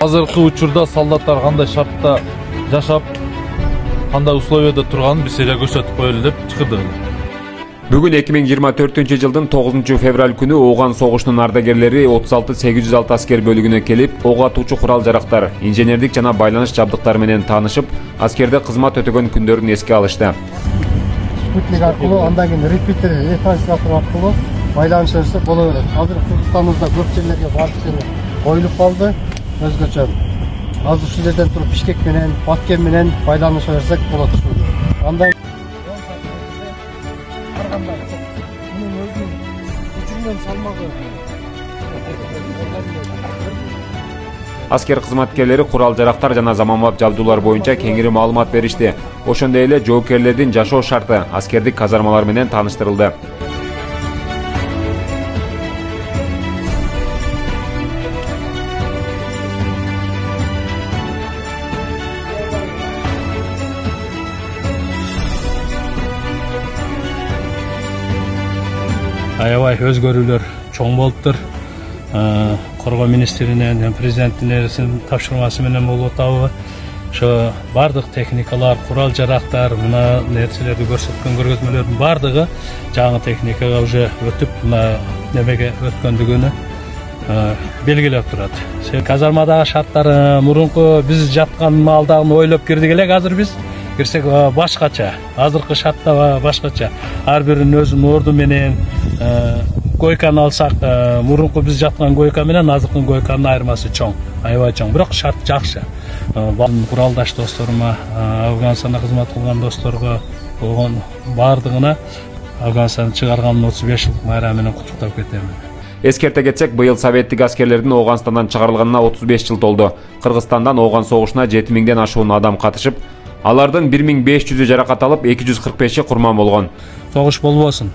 азыркы учурда солдаттар кандай шартта жашап кандай условияда турганын биз эле көрсөтүп коелу деп чакырдык эле. Бүгүн 2024 жылдын 9 февраль күнү ооган согушунун ардагерлери 36-806 аскер бөлүгүнө келип ок атуучу курал жарактар инженердик жана байланыш жабдыктары менен таанышып аскерде кызмат өтөгөн күндөрүн эске алышты. Спутник аркылуу андан кийин репитер ретранслятору аркылуу байланышыбыз боло берет. Азыр кыргызстаныбызда көп жерлерге жерге коюлуп калды өзгөчө азыр ушул жерден туруп бишкек менен баткен менен байланыша берсек болот андай мунун өзүнүн күчүнүн салмагы аскер кызматкерлери курал жарактар жана заманбап жабдуулар боюнча кеңири маалымат беришти ошондой эле жоокерлердин жашоо шарты аскердик казармалар менен тааныштырылды Аябай өзгөрүүлөр чоң болуптур. Коргоо министринен президенттин тапшырмасы менен болуп атабы. Ошо баардык техникалар курал жарактар мына нерселерди көрсөткөн көргөзмөлөрдүн баардыгы жаңы техникага уже өтүп мына немеге өткөндүгүнү белгилеп турат. Казармадагы шарттар мурунку биз жаткан маалдагыны ойлоп кирдик элек азыр биз кирсек башкача азыркы шартта башкача. Ар биринин өзүнүн орду менен койканы алсак мурунку биз жаткан койка менен азыркы койканын айырмасы чоң аябай чоң. Бирок шарт жакшы. Куралдаш досторума афганистанда кызмат кылган досторго болгон баардыгына афганистан чыгарганын отуз беш жылдык майрамы менен куттуктап кетемин. Эскерте кетсек быйыл советтик аскерлердин ооганстандан чыгарылганына отуз беш жыл толду. Кыргызстандан ооган согушуна жети миңден ашуун адам катышып алардын бир миң беш жүзү жаракат алып эки жүз кырк беши курман болгон. Согуш болбосун.